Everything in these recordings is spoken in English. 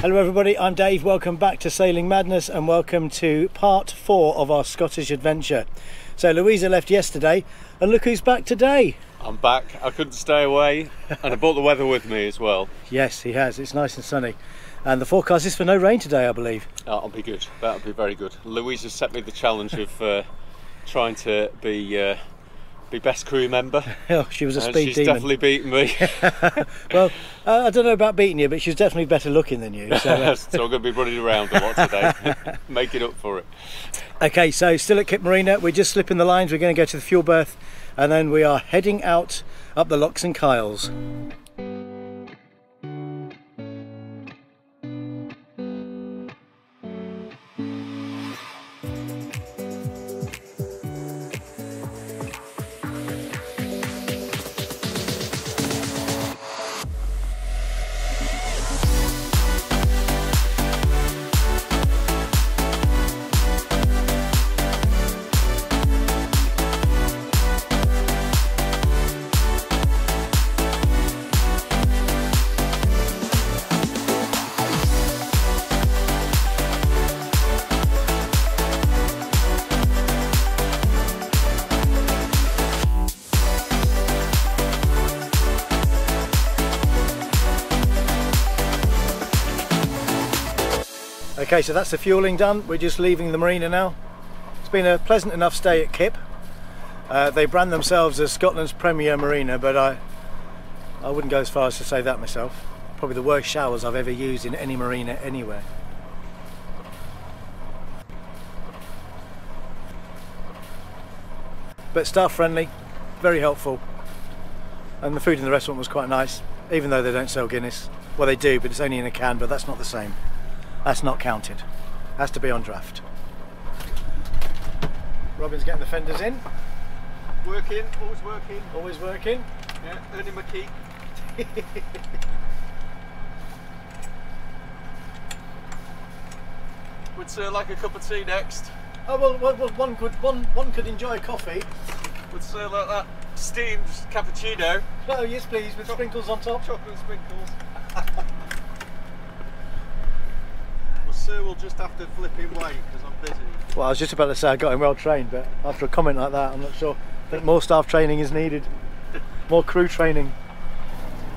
Hello, everybody. I'm Dave. Welcome back to Sailing Madness and welcome to part four of our Scottish adventure. So, Louisa left yesterday, and look who's back today. I'm back. I couldn't stay away, and I brought the weather with me as well. Yes, he has. It's nice and sunny. And the forecast is for no rain today, I believe. That'll be good. That'll be very good. Louisa set me the challenge of uh, trying to be uh, be best crew member. Oh, she was a speed she's demon. definitely beaten me. Well, uh, I don't know about beating you, but she's definitely better looking than you. So, uh, so I'm going to be running around a lot today, making up for it. Okay, so still at Kip Marina, we're just slipping the lines, we're going to go to the fuel berth and then we are heading out up the lochs and kyles. Okay, so that's the fueling done. We're just leaving the marina now. It's been a pleasant enough stay at Kip. Uh, they brand themselves as Scotland's premier marina, but I, I wouldn't go as far as to say that myself. Probably the worst showers I've ever used in any marina anywhere. But staff friendly, very helpful, and the food in the restaurant was quite nice, even though they don't sell Guinness. Well, they do, but it's only in a can, but that's not the same. That's not counted. Has to be on draft. Robin's getting the fenders in. Working, always working. Always working. Yeah, earning my keep. Would Sir like a cup of tea next? Oh well, well, well, one could one one could enjoy coffee. Would Sir like that steamed cappuccino? Oh yes, please, with sprinkles on top. Chocolate sprinkles. Sir will just have to flip him because I'm busy. Well, I was just about to say I got him well trained, but after a comment like that, I'm not sure. I think more staff training is needed. More crew training.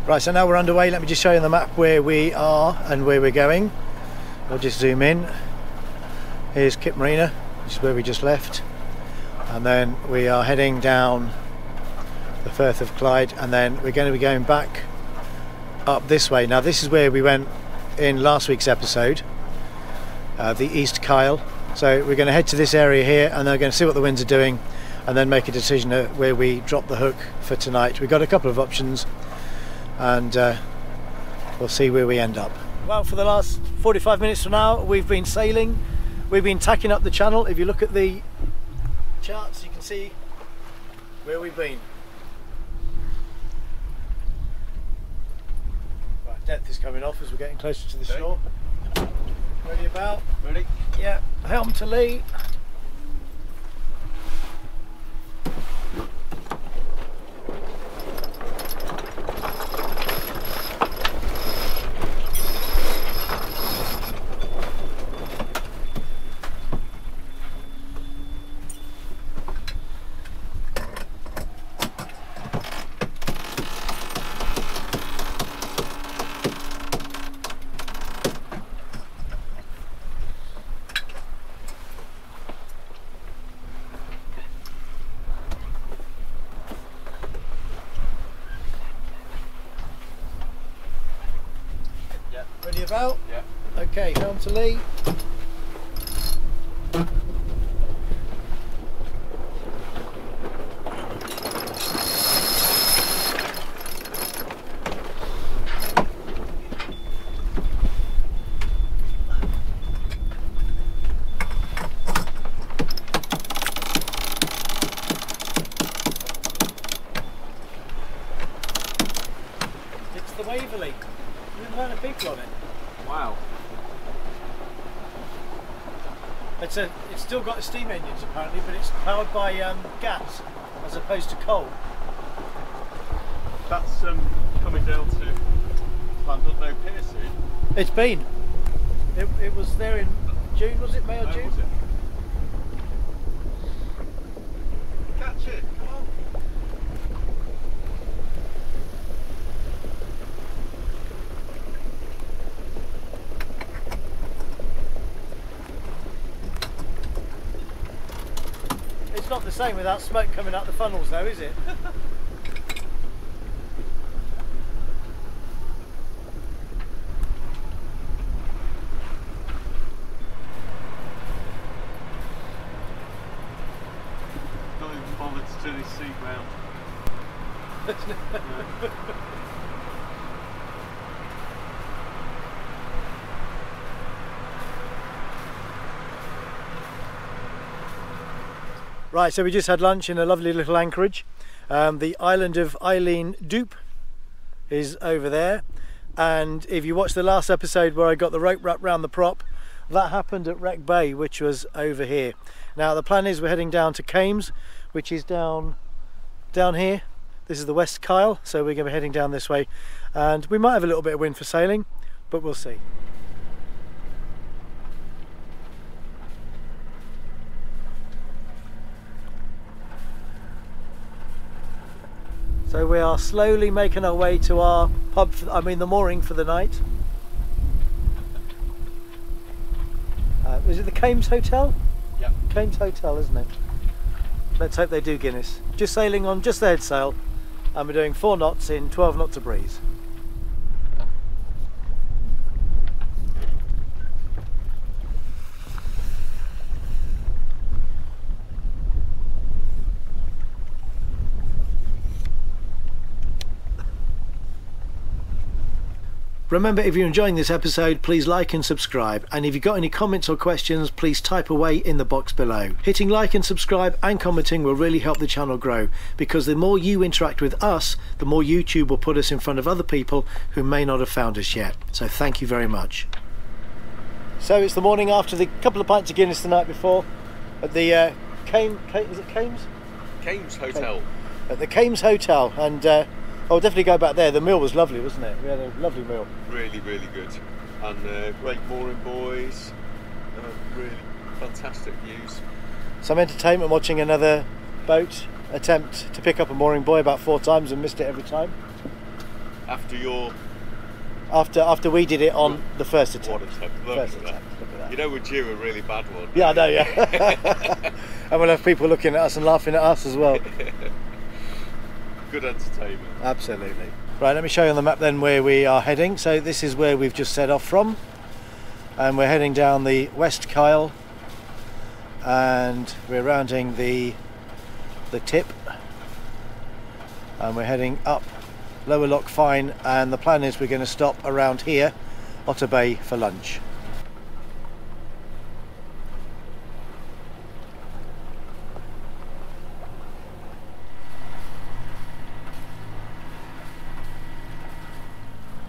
Right, so now we're underway. Let me just show you on the map where we are and where we're going. I'll just zoom in. Here's Kip Marina, which is where we just left. And then we are heading down the Firth of Clyde, and then we're going to be going back up this way. Now, this is where we went in last week's episode, uh, the East Kyle. So we're going to head to this area here, and then we're going to see what the winds are doing, and then make a decision where we drop the hook for tonight. We've got a couple of options, and uh, we'll see where we end up. Well, for the last 45 minutes from now, we've been sailing. We've been tacking up the channel. If you look at the charts, you can see where we've been. Right, depth is coming off as we're getting closer to the Okay. shore. Ready about? Ready? Yeah, helm to lee. Yeah. Yeah. Okay, helm to lee. It's the Waverley. There's a lot of people on it. Wow. It's a. It's still got steam engines apparently, but it's powered by um, gas as opposed to coal. That's um, coming down to Llandudno Pier soon. It's been. It, it was there in June, was it? May or Oh, June? was it? Catch it, come on. It's not the same without smoke coming out the funnels though, is it? Not even bothered to turn his seat round. Right, so we just had lunch in a lovely little anchorage. Um, the island of Eilean Dubh is over there. And if you watch the last episode where I got the rope wrapped round the prop, that happened at Wreck Bay, which was over here. Now the plan is we're heading down to Kames, which is down down here. This is the West Kyle, so we're going to be heading down this way. And we might have a little bit of wind for sailing, but we'll see. So we are slowly making our way to our pub, for, I mean the mooring for the night. Uh, is it the Kames Hotel? Yeah. Kames Hotel, isn't it? Let's hope they do Guinness. Just sailing on just the head sail and we're doing 4 knots in 12 knots of breeze. Remember, if you're enjoying this episode, please like and subscribe. And if you've got any comments or questions, please type away in the box below. Hitting like and subscribe and commenting will really help the channel grow because the more you interact with us, the more YouTube will put us in front of other people who may not have found us yet. So thank you very much. So it's the morning after the couple of pints of Guinness the night before at the uh, Kame, Kame, is it Kames? Kames Hotel. At the Kames Hotel, and uh, I'll definitely go back there. The meal was lovely, wasn't it? We had a lovely meal. Really, really good. And uh, great mooring buoys. Uh, really fantastic views. some entertainment watching another boat attempt to pick up a mooring buoy about four times and missed it every time. After your After after we did it on the first attempt. attempt? Look First at attempt. Look at that. You know we're due a really bad one. Yeah, I know. Yeah. and we'll have people looking at us and laughing at us as well. Good entertainment. Absolutely. Right, let me show you on the map then where we are heading. So this is where we've just set off from, and we're heading down the West Kyle, and we're rounding the the tip, and we're heading up Lower Loch Fyne, and the plan is we're going to stop around here, Otter Bay, for lunch.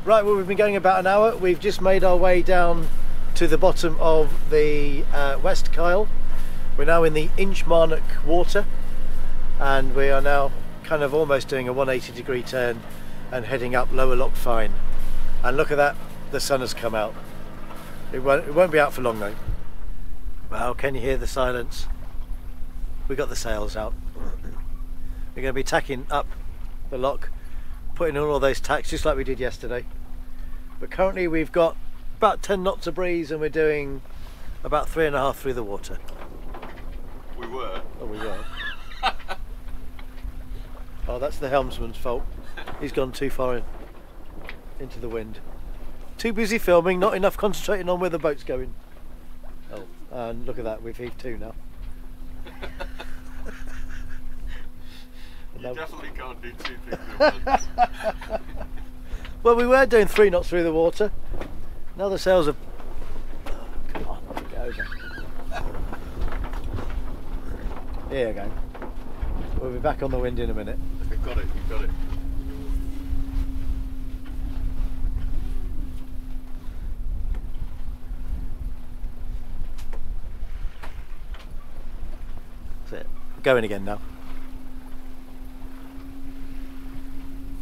Right, well, we've been going about an hour. We've just made our way down to the bottom of the uh, West Kyle. We're now in the Inchmarnock water and we are now kind of almost doing a 180 degree turn and heading up Lower Loch Fyne. And look at that, the sun has come out. It won't, it won't be out for long though. Well, can you hear the silence? We got the sails out. We're going to be tacking up the loch putting on all those tacks just like we did yesterday. But currently we've got about 10 knots of breeze and we're doing about three and a half through the water. We were. Oh, we were. oh, that's the helmsman's fault. He's gone too far in, into the wind. Too busy filming, not enough concentrating on where the boat's going. Oh, and look at that, we've heaved two now. You definitely can't do two things at once. Well, we were doing three knots through the water. Now the sails are. Oh, come on, get over. Here you go. We'll be back on the wind in a minute. We've got it, we've got it. That's it. Going again now.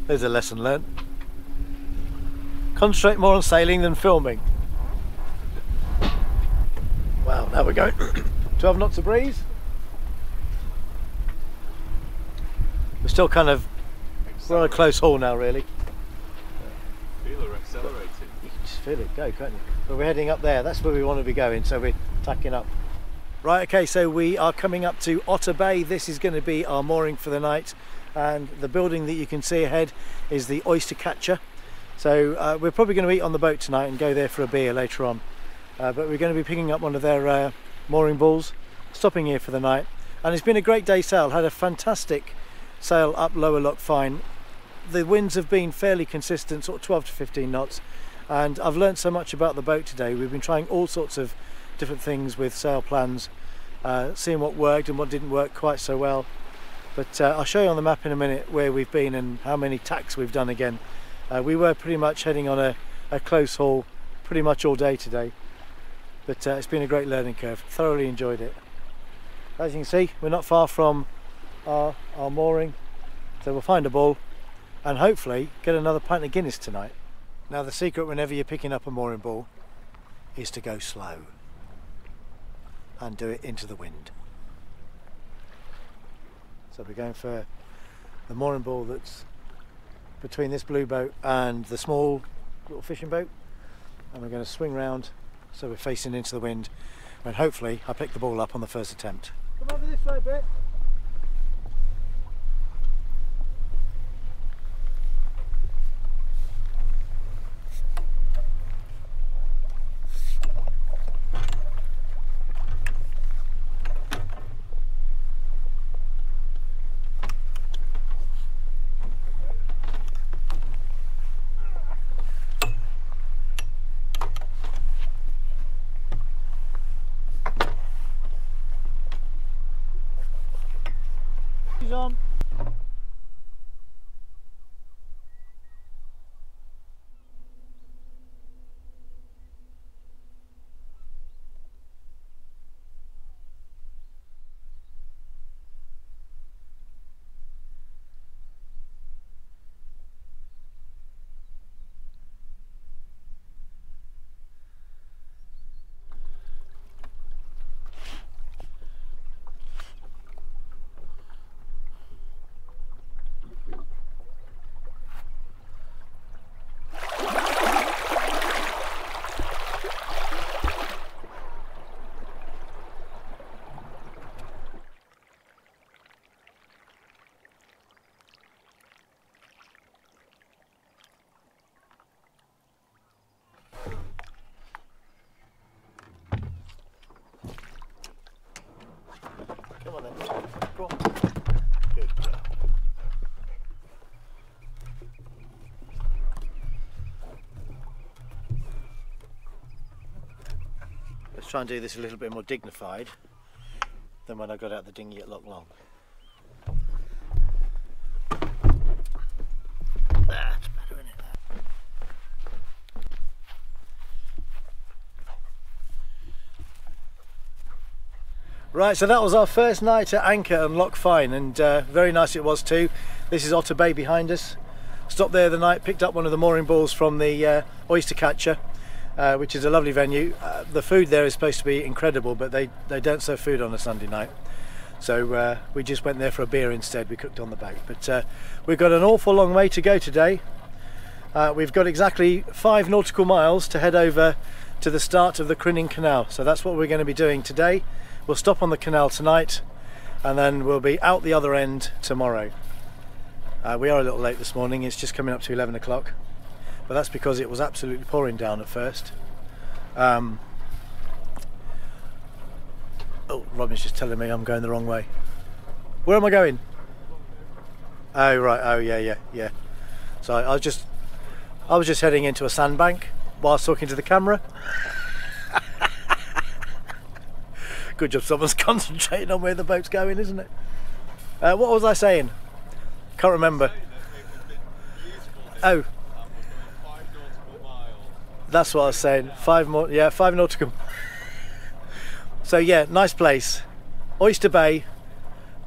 There's a lesson learnt. Concentrate more on sailing than filming. Well, now we're going 12 knots of breeze. We're still kind of, we're on a close haul now really. Feel her accelerating. You can just feel it go, can't you? But we're heading up there, that's where we want to be going, so we're tacking up. Right, okay, so we are coming up to Otter Bay. This is going to be our mooring for the night. And the building that you can see ahead is the Oyster Catcher. So uh, we're probably going to eat on the boat tonight and go there for a beer later on. Uh, but we're going to be picking up one of their uh, mooring balls, stopping here for the night. And it's been a great day sail, had a fantastic sail up Lower Loch Fyne. The winds have been fairly consistent, sort of 12 to 15 knots. And I've learned so much about the boat today. We've been trying all sorts of different things with sail plans, uh, seeing what worked and what didn't work quite so well. But uh, I'll show you on the map in a minute where we've been and how many tacks we've done again. Uh, we were pretty much heading on a, a, close haul pretty much all day today. But uh, it's been a great learning curve, thoroughly enjoyed it. As you can see, we're not far from our, our mooring, so we'll find a ball and hopefully get another pint of Guinness tonight. Now the secret whenever you're picking up a mooring ball is to go slow and do it into the wind. So we're going for the mooring ball that's between this blue boat and the small little fishing boat and we're going to swing round so we're facing into the wind and hopefully I pick the ball up on the first attempt. Come over this way a bit. On. Come on. Good. Let's try and do this a little bit more dignified than when I got out the dinghy at Loch Long. That's better, isn't it? Right, so that was our first night at anchor and Loch Fyne, and uh, very nice it was too. This is Otter Bay behind us. Stopped there the night, picked up one of the mooring balls from the uh, Oyster Catcher, uh, which is a lovely venue. Uh, the food there is supposed to be incredible, but they, they don't serve food on a Sunday night. So uh, we just went there for a beer instead. We cooked on the boat. But uh, we've got an awful long way to go today. We've got exactly five nautical miles to head over to the start of the Crinan Canal. So that's what we're going to be doing today. We'll stop on the canal tonight and then we'll be out the other end tomorrow. Uh, we are a little late this morning, it's just coming up to 11 o'clock, but that's because it was absolutely pouring down at first. Um, oh, Robin's just telling me I'm going the wrong way. Where am I going? Oh, right, oh, yeah, yeah, yeah. So I, was just, I was just heading into a sandbank whilst talking to the camera. Good job someone's concentrating on where the boat's going, isn't it? Uh, what was I saying? Can't remember. Oh, that's what I was saying. Five more, yeah, five nautical. So yeah, nice place. Oyster Bay,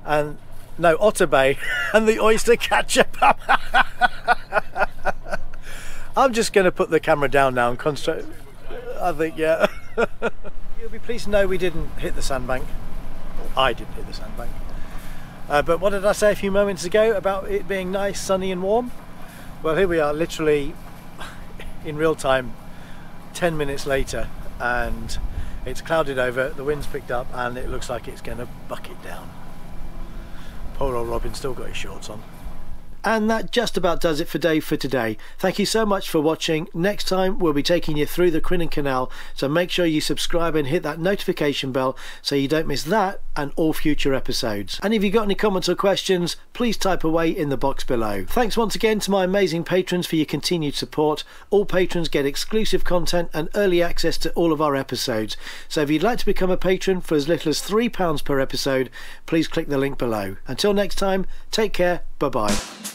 and no Otter Bay, and the oyster catcher. I'm just going to put the camera down now and concentrate. I think, yeah. You'll be pleased to know we didn't hit the sandbank. Well, I didn't hit the sandbank. Uh, but what did I say a few moments ago about it being nice, sunny and warm? Well, here we are, literally in real time, 10 minutes later, and it's clouded over, the wind's picked up, and it looks like it's going to bucket down. Poor old Robin still got his shorts on. And that just about does it for Dave for today. Thank you so much for watching. Next time we'll be taking you through the Crinan Canal, so make sure you subscribe and hit that notification bell so you don't miss that and all future episodes. And if you've got any comments or questions, please type away in the box below. Thanks once again to my amazing patrons for your continued support. All patrons get exclusive content and early access to all of our episodes. So if you'd like to become a patron for as little as £3 per episode, please click the link below. Until next time, take care, bye bye.